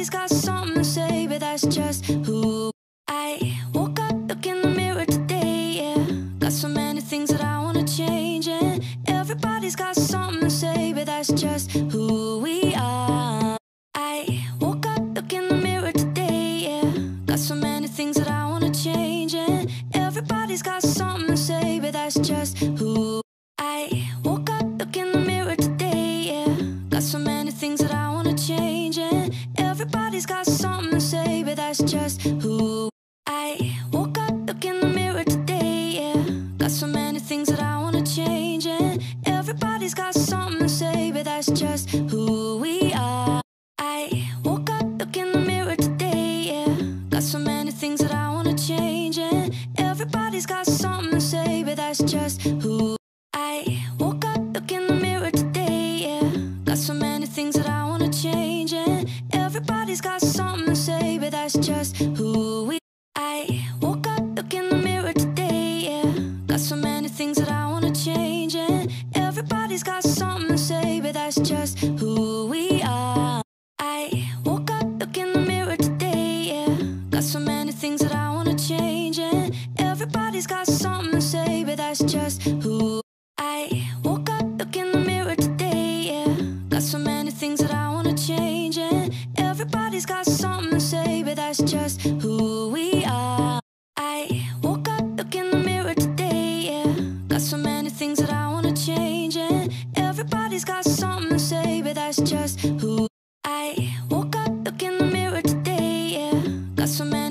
body's got Everybody's got something to say, but that's just who I woke up, look in the mirror today, yeah. Got so many things that I wanna change, and everybody's got something to say, but that's just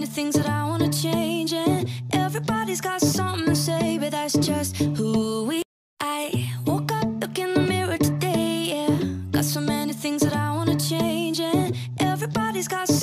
things that I wanna change, and everybody's got something to say, but that's just who we. I woke up, look in the mirror today, yeah. Got so many things that I wanna change, and everybody's got.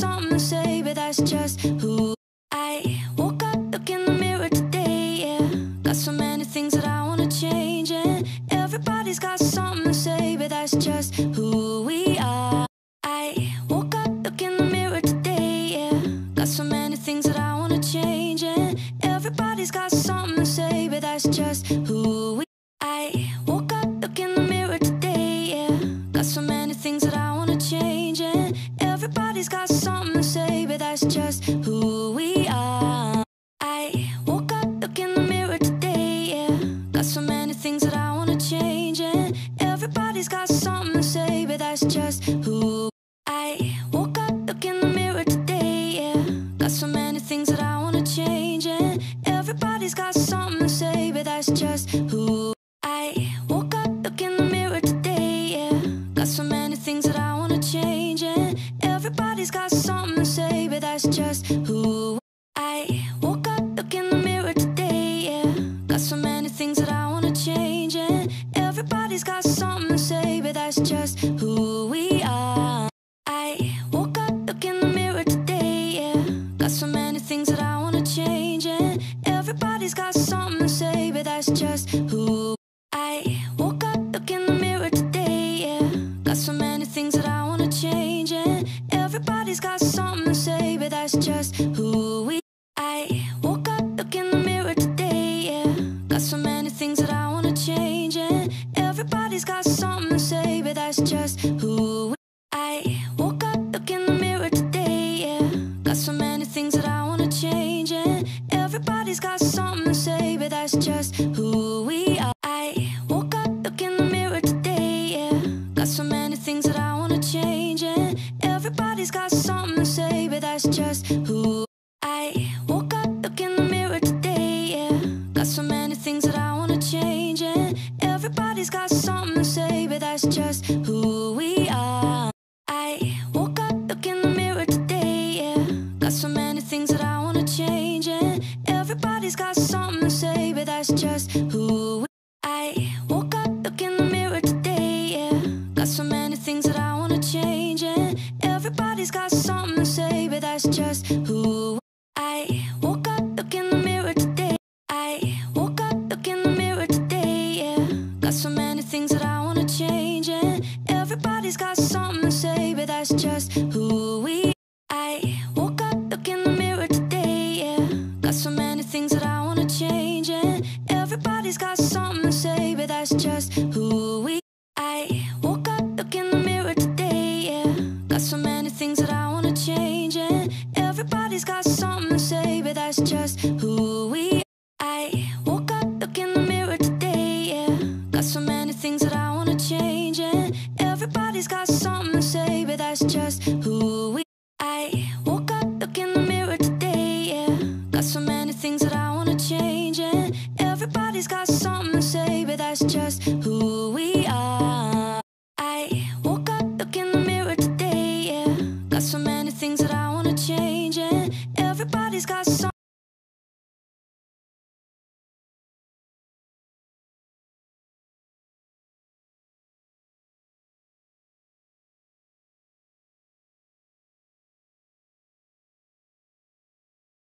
Everybody's got something to say, but that's just things that I want. always got something to say, but that's just who we I woke up, look in the mirror today, yeah. Got so many things that I wanna change, and everybody's got something to say, but that's just who we I woke up, look in the mirror today, yeah. Got so many things that I wanna change, and everybody's got something to say, but that's just who we